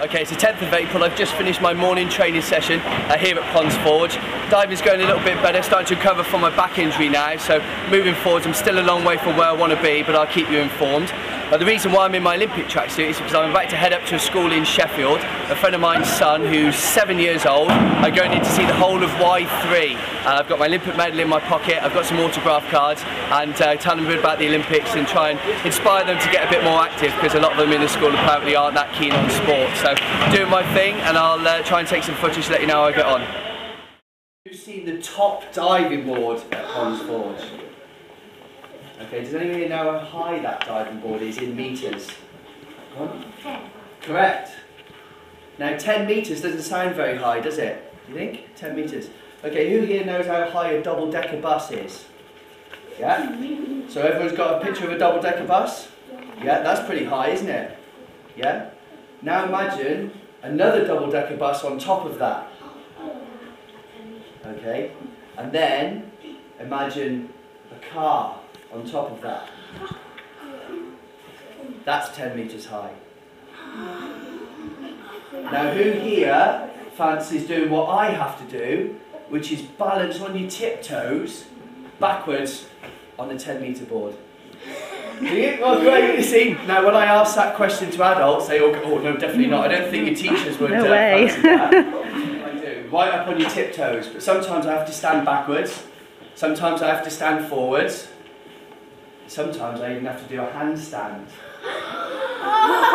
Okay, it's the 10th of April. I've just finished my morning training session uh, here at Ponds Forge. Diving's going a little bit better, starting to recover from my back injury now. So moving forwards, I'm still a long way from where I want to be, but I'll keep you informed. Uh, the reason why I'm in my Olympic tracksuit is because I'm about to head up to a school in Sheffield. A friend of mine's son, who's seven years old, I'm going in to see the whole of Y3. Uh, I've got my Olympic medal in my pocket, I've got some autograph cards, and uh, tell them a bit about the Olympics and try and inspire them to get a bit more active because a lot of them in the school apparently aren't that keen on sport. So doing my thing, and I'll uh, try and take some footage to let you know how I get on. You've seen the top diving board at Ponds Forge. Okay, does anyone know how high that diving board is in metres? Correct. Now 10 metres doesn't sound very high, does it? You think? 10 metres. Okay, who here knows how high a double-decker bus is? Yeah? So everyone's got a picture of a double-decker bus? Yeah, that's pretty high, isn't it? Yeah? Now imagine another double-decker bus on top of that. Okay? And then imagine a car on top of that. That's 10 metres high. Now who here fancies doing what I have to do, which is balance on your tiptoes backwards on the 10 metre board? Do you? Well, great. You see, now when I ask that question to adults, they all go, "Oh no, definitely not." I don't think your teachers would. No uh, way. that. I do. Right up on your tiptoes, but sometimes I have to stand backwards. Sometimes I have to stand forwards. Sometimes I even have to do a handstand.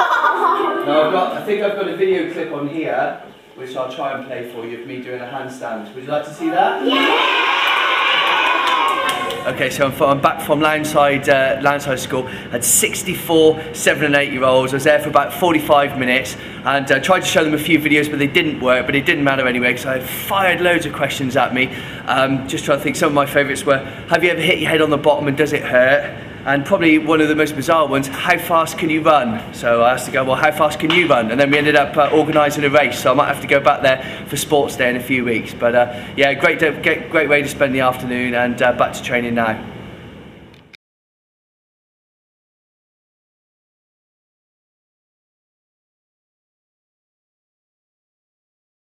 Now I've got, I think I've got a video clip on here, which I'll try and play for you of me doing a handstand. Would you like to see that? Okay, so I'm, I'm back from Lownside, uh, School. Had 64 seven and eight year olds. I was there for about 45 minutes and uh, tried to show them a few videos, but they didn't work. But it didn't matter anyway because I fired loads of questions at me. Um, just trying to think. Some of my favourites were: Have you ever hit your head on the bottom and does it hurt? And probably one of the most bizarre ones: How fast can you run? So I asked to go, well, how fast can you run? And then we ended up uh, organising a race. So I might have to go back there for Sports Day in a few weeks. But uh, yeah, great, great way to spend the afternoon and uh, back to training now.